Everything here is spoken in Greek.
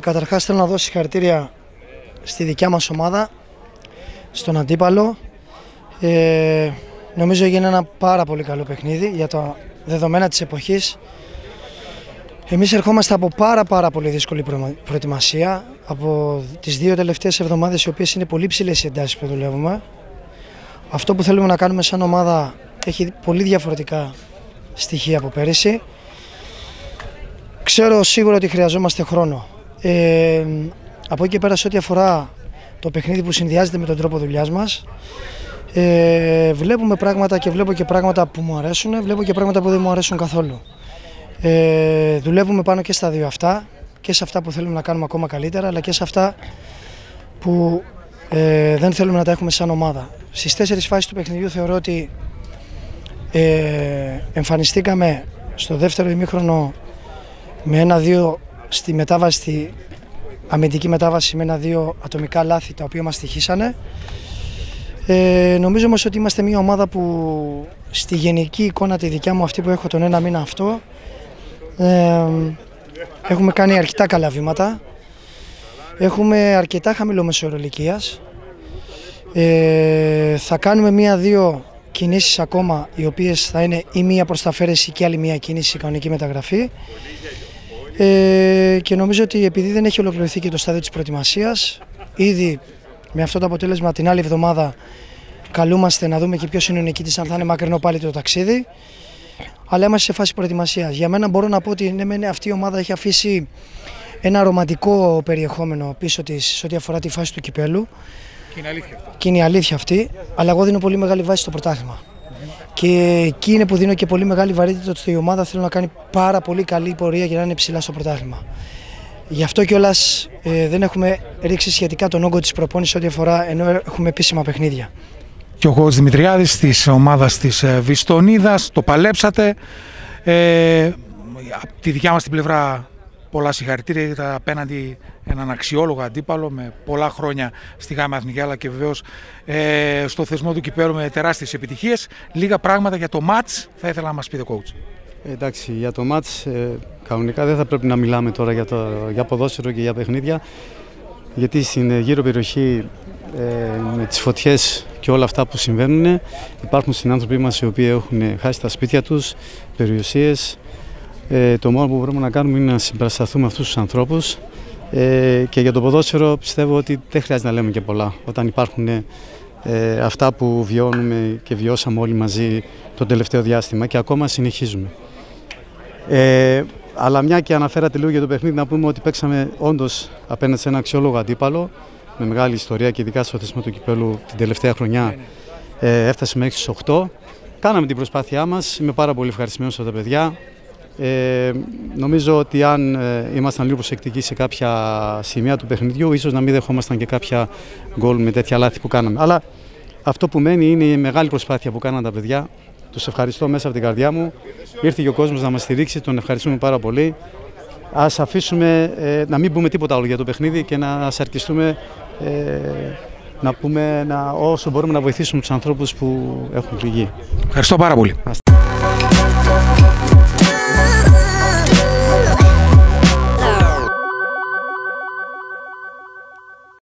καταρχάς θέλω να δώσω συγχαρητήρια στη δικιά μας ομάδα, στον αντίπαλο. Ε, νομίζω έγινε ένα πάρα πολύ καλό παιχνίδι για τα δεδομένα της εποχής. Εμείς ερχόμαστε από πάρα πάρα πολύ δύσκολη προετοιμασία, από τις δύο τελευταίες εβδομάδες οι οποίες είναι πολύ ψηλές οι εντάσεις που δουλεύουμε. Αυτό που θέλουμε να κάνουμε σαν ομάδα έχει πολύ διαφορετικά στοιχεία από πέρυσι. Ξέρω σίγουρα ότι χρειαζόμαστε χρόνο. Ε, από εκεί και πέρα σε ό,τι αφορά το παιχνίδι που συνδυάζεται με τον τρόπο δουλειάς μας, ε, βλέπουμε πράγματα και βλέπω και πράγματα που μου αρέσουν, βλέπω και πράγματα που δεν μου αρέσουν καθόλου. Ε, δουλεύουμε πάνω και στα δύο αυτά, και σε αυτά που θέλουμε να κάνουμε ακόμα καλύτερα, αλλά και σε αυτά που ε, δεν θέλουμε να τα έχουμε σαν ομάδα. Στις τέσσερις φάσεις του παιχνιδιού θεωρώ ότι ε, εμφανιστήκαμε στο δεύτερο ημίχρονο με ένα-δύο στη μετάβαση, στη αμυντική μετάβαση με ένα-δύο ατομικά λάθη τα οποία μας στοιχήσανε. Ε, νομίζω όμως ότι είμαστε μια ομάδα που στη γενική εικόνα τη δικιά μου αυτή που έχω τον ένα μήνα αυτό ε, έχουμε κάνει αρκετά καλά βήματα. Έχουμε αρκετά χαμηλό μεσοωρολικίας. Ε, θα κάνουμε μία-δύο κινήσεις ακόμα οι οποίες θα είναι ή μία προς τα φέρεση και άλλη μία κίνηση κανονική μεταγραφή. Ε, και νομίζω ότι επειδή δεν έχει ολοκληρωθεί και το στάδιο της προετοιμασίας, ήδη με αυτό το αποτέλεσμα την άλλη εβδομάδα καλούμαστε να δούμε και ποιος είναι ο νικήτης, αν θα είναι μακρινό πάλι το ταξίδι. Αλλά είμαστε σε φάση προετοιμασίας. Για μένα μπορώ να πω ότι ναι, αυτή η ομάδα έχει αφήσει ένα ρομαντικό περιεχόμενο πίσω της σε ό,τι αφορά τη φάση του κυπέλου. Και είναι αλήθεια αυτό. Και είναι αλήθεια αυτή, αλλά εγώ δίνω πολύ μεγάλη βάση στο πρωτάθλημα. Και εκεί είναι που δίνω και πολύ μεγάλη βαρύτητα ότι η ομάδα θέλω να κάνει πάρα πολύ καλή πορεία για να είναι ψηλά στο πρωτάθλημα. Γι' αυτό κιόλας ε, δεν έχουμε ρίξει σχετικά τον όγκο της προπόνησης ό,τι αφορά ενώ έχουμε επίσημα παιχνίδια. Και ο Κώστας Δημητριάδης της ομάδας της ε, Βιστονίδας, το παλέψατε. Ε, από τη δικιά μας την πλευρά πολλά συγχαρητήρια γιατί απέναντι έναν αξιόλογο αντίπαλο με πολλά χρόνια στη Γάμα Εθνική αλλά και βεβαίως ε, στο θεσμό του κυπέλου με τεράστιες επιτυχίες. Λίγα πράγματα για το μάτς θα ήθελα να μας πείτε coach. Εντάξει, για το μάτς ε, κανονικά δεν θα πρέπει να μιλάμε τώρα για, το, για ποδόσφαιρο και για παιχνίδια γιατί στην γύρω περιοχή ε, με τις φωτιές και όλα αυτά που συμβαίνουν υπάρχουν συνάνθρωποι μας οι οποίοι έχουν χάσει τα σπίτια τους, περιουσίες ε, το μόνο που μπορούμε να κάνουμε είναι να συμπαρασταθούμε αυτούς τους ανθρώπους ε, και για το ποδόσφαιρο πιστεύω ότι δεν χρειάζεται να λέμε και πολλά όταν υπάρχουν ε, αυτά που βιώνουμε και βιώσαμε όλοι μαζί το τελευταίο διάστημα και ακόμα συνεχίζουμε. Ε, αλλά μια και αναφέρατε λίγο για το παιχνίδι, να πούμε ότι παίξαμε όντως απέναντι σε ένα αξιόλογο αντίπαλο με μεγάλη ιστορία και ειδικά στο θεσμό του κυπέλου την τελευταία χρονιά ε, έφτασε μέχρι στις 8. Κάναμε την προσπάθειά μας, είμαι πάρα πολύ ευχαριστημένος από τα παιδιά. Ε, νομίζω ότι αν ε, ήμασταν λίγο προσεκτικοί σε κάποια σημεία του παιχνιδιού, ίσως να μην δεχόμασταν και κάποια γκολ με τέτοια λάθη που κάναμε. Αλλά αυτό που μένει είναι η μεγάλη προσπάθεια που κάναν τα παιδιά. Τους ευχαριστώ μέσα από την καρδιά μου. Ήρθε και ο κόσμος να μας στηρίξει, τον ευχαριστούμε πάρα πολύ. Ας αφήσουμε ε, να μην πούμε τίποτα άλλο για το παιχνίδι και να σαρκιστούμε ε, να πούμε να, όσο μπορούμε να βοηθήσουμε τους ανθρώπους που έχουν πληγεί. Ευχαριστώ πάρα πολύ.